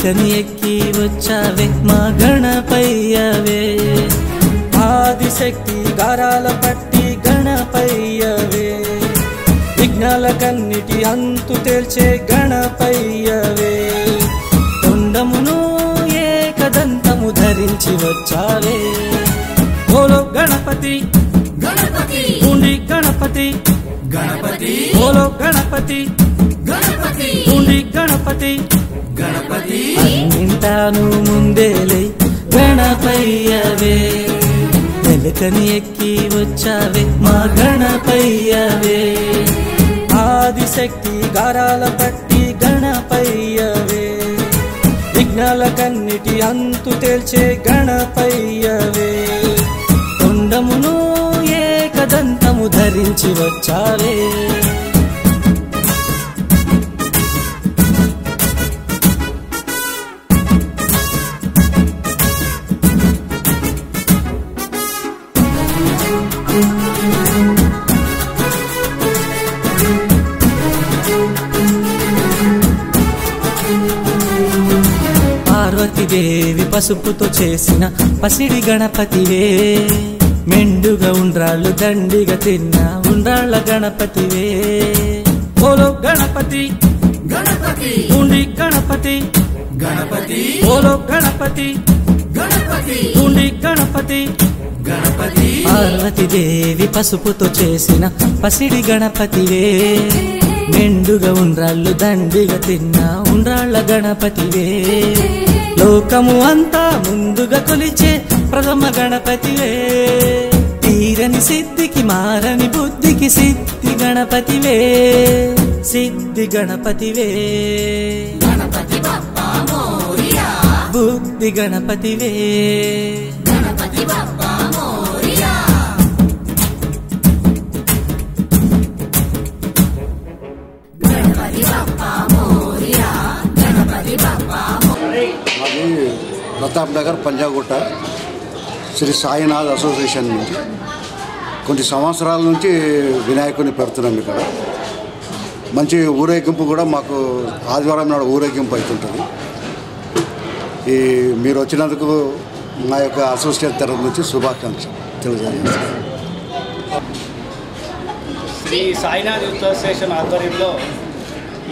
ఎలుకని ఎక్కి వచ్చావే మా గణపయ్యవే. ఆదిశక్తి గారాల పట్టి గణపయ్యవే. విఘ్నాల కన్నిటి అంతు తేల్చే గణపయ్యవే. తొండమును ఏకదంతము ధరించి వచ్చావే. ఓలో గణపతి గణపతి. ఉండి గణపతి. గణపతి. ఓలో గణపతి గణపతి. ఉండి గణపతి. గణపతి. అన్నింటాను ముందేలే గణపయ్యవే. ఎలుకని ఎక్కి వచ్చావే మా గణపయ్యవే. ఆదిశక్తి గారాల పట్టి గణపయ్యవే. విఘ్నాల కన్నిటి అంతు తేల్చే గణపయ్యవే. తొండమును ఏకదంతము ధరించి వచ్చావే. పార్వతీదేవి పసుపుతో చేసిన పసిడి గణపతివే. మెండుగా ఉండ్రాళ్ళు దండిగా తిన్న ఉండ్రాళ్ళ గణపతివే. ఓలో గణపతి గణపతి. ఉండి గణపతి. గణపతి. ఓలో గణపతి గణపతి. ఉండి గణపతి. గణపతి. పార్వతీదేవి పసుపుతో చేసిన పసిడి గణపతివే. మెండుగా ఉండ్రాళ్ళు దండిగా తిన్న ఉండ్రాళ్ళ గణపతివే. లోకము అంతా ముందుగా కొలిచే ప్రథమ గణపతివే. తీరని సిద్ధికి మారని బుద్ధికి సిద్ధి గణపతివే. సిద్ధి గణపతివే. బుద్ధి గణపతివే. గణపతి ప్రతాప్ నగర్ పంజాగుట్ట శ్రీ సాయినాథ్ అసోసియేషన్ నుంచి. కొన్ని సంవత్సరాల నుంచి వినాయకుడిని పెడుతున్నాం ఇక్కడ. మంచి ఊరేగింపు కూడా మాకు ఆదివారం నాడు ఊరేగింపు అవుతుంటుంది ఈ మీరు వచ్చినందుకు మా యొక్క అసోసియేషన్ తరఫు నుంచి శుభాకాంక్ష తెలియజేస్తాను శ్రీ సాయినాథ్ యూత్ అసోసియేషన్ ఆధ్వర్యంలో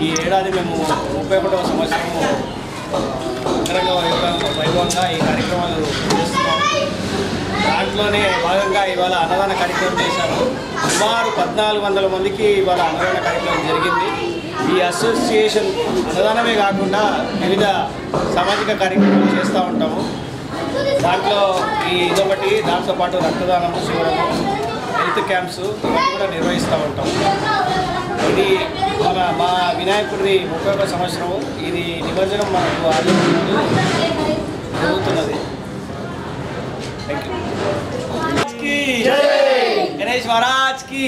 ఈ ఏడాది మేము ముప్పై ఒకటవ సంవత్సరము అంగరంగ వైభవంగా ఈ కార్యక్రమాలు చేస్తున్నాం దాంట్లోనే భాగంగా ఇవాళ అన్నదాన కార్యక్రమం చేశాము సుమారు పద్నాలుగు వందల మందికి ఇవాళ అన్నదాన కార్యక్రమం జరిగింది. ఈ అసోసియేషన్ అన్నదానమే కాకుండా వివిధ సామాజిక కార్యక్రమాలు చేస్తూ ఉంటాము. దాంట్లో ఈ ఇదొకటి దాంతోపాటు రక్తదానము శివరము హెల్త్ క్యాంప్స్ ఇవన్నీ కూడా నిర్వహిస్తూ ఉంటాం ఇది వినాయకుడిది ముప్పై ఒక సంవత్సరం ఇది నిమజ్జనం మనకు ఆలోచన జరుగుతున్నది. థ్యాంక్ యూ గణేష్ మహారాజ్కి